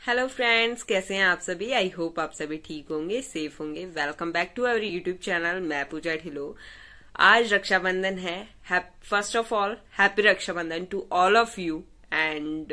Hello friends कैसे हैं आप सभी? आई होप आप सभी ठीक होंगे सेफ़ होंगे. Welcome back to our YouTube channel मैं पूजा ढिलो. आज रक्षाबंधन है. First of all happy Rakshabandhan to all of you and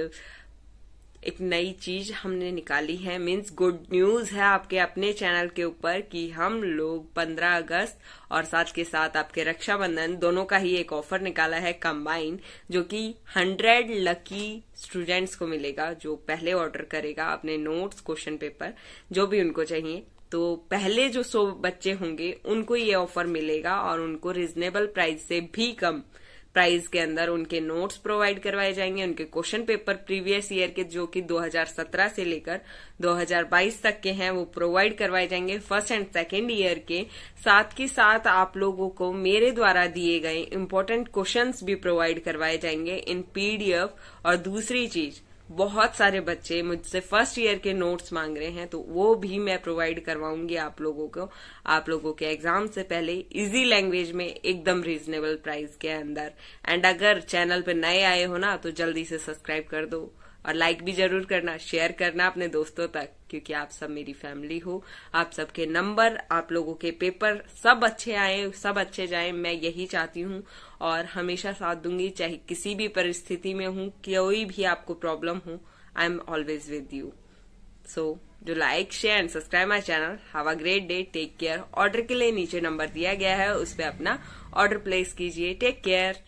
एक नई चीज़ हमने निकाली है। मीन्स गुड न्यूज़ है आपके अपने चैनल के ऊपर कि हम लोग 15 अगस्त और साथ के साथ आपके रक्षाबंधन दोनों का ही एक ऑफ़र निकाला है कंबाइन जो कि 100 लकी स्टूडेंट्स को मिलेगा, जो पहले ऑर्डर करेगा अपने नोट्स क्वेश्चन पेपर जो भी उनको चाहिए। तो पहले जो सौ बच्चे होंगे, उनको ये ऑफ़र मिलेगा और उनको रिजनेबल प्राइस से भी कम प्राइस के अंदर उनके नोट्स प्रोवाइड करवाए जाएँगे, उनके क्वेश्चन पेपर प्रीवियस ईयर के, जो कि 2017 से लेकर 2022 तक के हैं, वो प्रोवाइड करवाए जाएँगे। फ़र्स्ट एंड सेकेंड ईयर के साथ के साथ आप लोगों को मेरे द्वारा दिए गए इम्पोर्टेंट क्वेश्चन भी प्रोवाइड करवाए जाएँगे इन पीडीएफ और दूसरी चीज़ बहुत सारे बच्चे मुझसे फ़र्स्ट ईयर के नोट्स मांग रहे हैं तो वो भी मैं प्रोवाइड करवाऊँगी आप लोगों को। आप लोगों के एग्ज़ाम से पहले इजी लैंग्वेज में एकदम रीजनेबल प्राइस के अंदर। एंड अगर चैनल पे नए आए हो ना तो जल्दी से सब्सक्राइब कर दो। और लाइक भी ज़रूर करना शेयर करना अपने दोस्तों तक, क्योंकि आप सब मेरी फैमिली हो, आप सबके नंबर आप लोगों के पेपर सब अच्छे आए, सब अच्छे जाए, मैं यही चाहती हूँ। और हमेशा साथ दूँगी, चाहे किसी भी परिस्थिति में हूँ, कोई भी आपको प्रॉब्लम हो I am always with you so जो like share and subscribe my channel have a great day take care order के लिए नीचे नंबर दिया गया है, उस पर अपना ऑर्डर प्लेस कीजिए टेक केयर